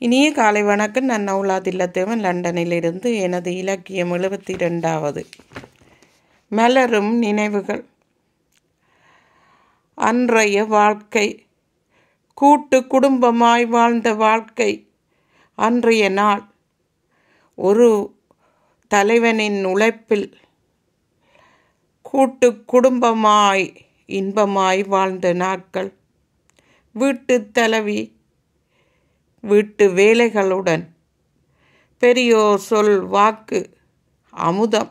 இனிய காலை வணக்கம். நான் நவுலா தில்லத்தேவன். லண்டனிலிருந்து எனது இலக்கியம் எழுபத்தி ரெண்டாவது மலரும் நினைவுகள். அன்றைய வாழ்க்கை. கூட்டு குடும்பமாய் வாழ்ந்த வாழ்க்கை. அன்றைய நாள். ஒரு தலைவனின் உழைப்பில் கூட்டு குடும்பமாய் இன்பமாய் வாழ்ந்த நாட்கள். வீட்டு தலைவி வீட்டு வேலைகளுடன். பெரியோர் சொல் வாக்கு அமுதம்.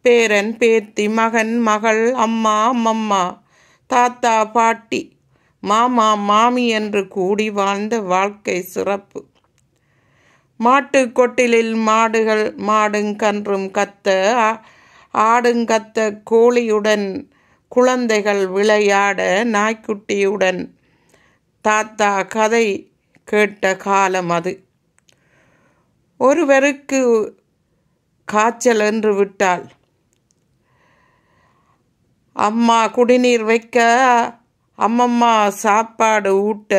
பேரன் பேத்தி மகன் மகள் அம்மா அம்மம்மா தாத்தா பாட்டி மாமா மாமி என்று கூடி வாழ்ந்த வாழ்க்கை சிறப்பு. மாட்டு கொட்டிலில் மாடுகள் மாடுங் கன்றும் கத்த ஆ- ஆடுங்கத்த கோழியுடன் குழந்தைகள் விளையாட நாய்க்குட்டியுடன் தாத்தா கதை கேட்ட காலம் அது. ஒருவருக்கு காய்ச்சல் என்று விட்டால் அம்மா குடிநீர் வைக்க அம்மம்மா சாப்பாடு ஊட்ட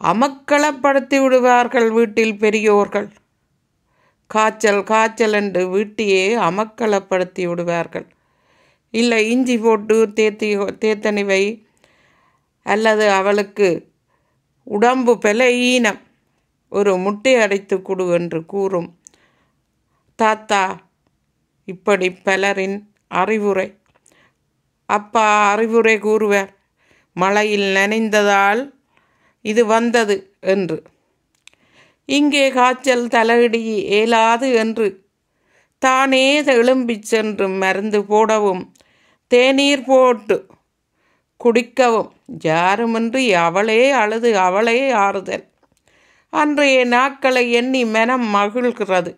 அமக்களப்படுத்தி விடுவார்கள் வீட்டில் பெரியோர்கள். காய்ச்சல் காய்ச்சல் என்று வீட்டையே அமக்களப்படுத்தி விடுவார்கள். இல்லை இஞ்சி போட்டு தேத்தி தேத்தனிவை அல்லது அவளுக்கு உடம்பு பலஈனம் ஒரு முட்டை அடைத்து கொடு என்று கூறும். தாத்தா இப்படி பலரின் அறிவுரை. அப்பா அறிவுரை கூறுவார். மழையில் நனைந்ததால் இது வந்தது என்று. இங்கே காய்ச்சல் தலையிடி இயலாது என்று. தானே எழும்பிச் சென்று மருந்து போடவும். தேநீர் போட்டு குடிக்கவும். யாருமின்றி அவளே அழுது அவளே ஆறுதல். அன்றைய நாட்களை எண்ணி மனம் மகிழ்கிறது.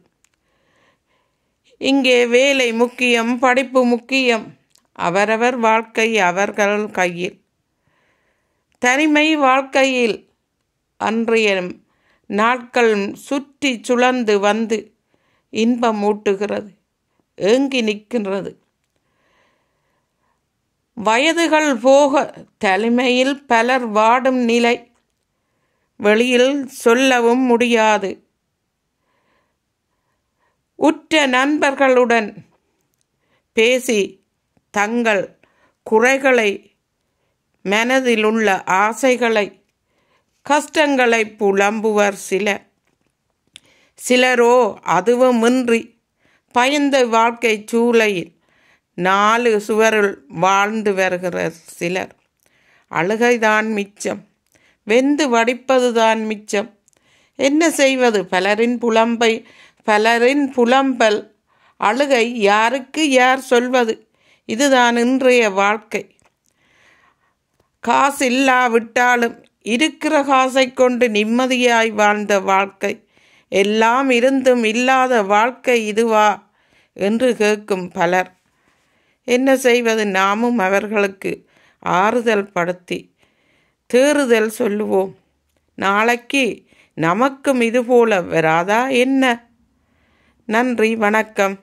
இங்கே வேலை முக்கியம் படிப்பு முக்கியம். அவரவர் வாழ்க்கை அவர்கள் கையில். தனிமை வாழ்க்கையில் அன்றைய நாட்கள் சுற்றி சுழந்து வந்து இன்பம் ஊட்டுகிறது ஏங்கி நிற்கின்றது. வயதுகள் போக தலைமையில் பலர் வாடும் நிலை வெளியில் சொல்லவும் முடியாது. உற்ற நண்பர்களுடன் பேசி தங்கள் குறைகளை மனதிலுள்ள ஆசைகளை கஷ்டங்களை புலம்புவர் சில சிலரோ அதுவுமின்றி பயந்த வாழ்க்கை சூளையில் நாலு சுவருள் வாழ்ந்து வருகிற சிலர். அழுகைதான் மிச்சம். வெந்து வடிப்பதுதான் மிச்சம். என்ன செய்வது? பலரின் புலம்பை பலரின் புலம்பல். அழுகை யாருக்கு யார் சொல்வது? இதுதான் இன்றைய வாழ்க்கை. காசு இல்லாவிட்டாலும் இருக்கிற காசை கொண்டு நிம்மதியாய் வாழ்ந்த வாழ்க்கை. எல்லாம் இருந்தும் இல்லாத வாழ்க்கை இதுவா? என்று கேட்கும் பலர். என்ன செய்வது நாமும் அவர்களுக்கு? ஆறுதல் படுத்தி தேறுதல் சொல்லுவோம். நாளைக்கு நமக்கும் இதுபோல வராதா என்ன? நன்றி வணக்கம்.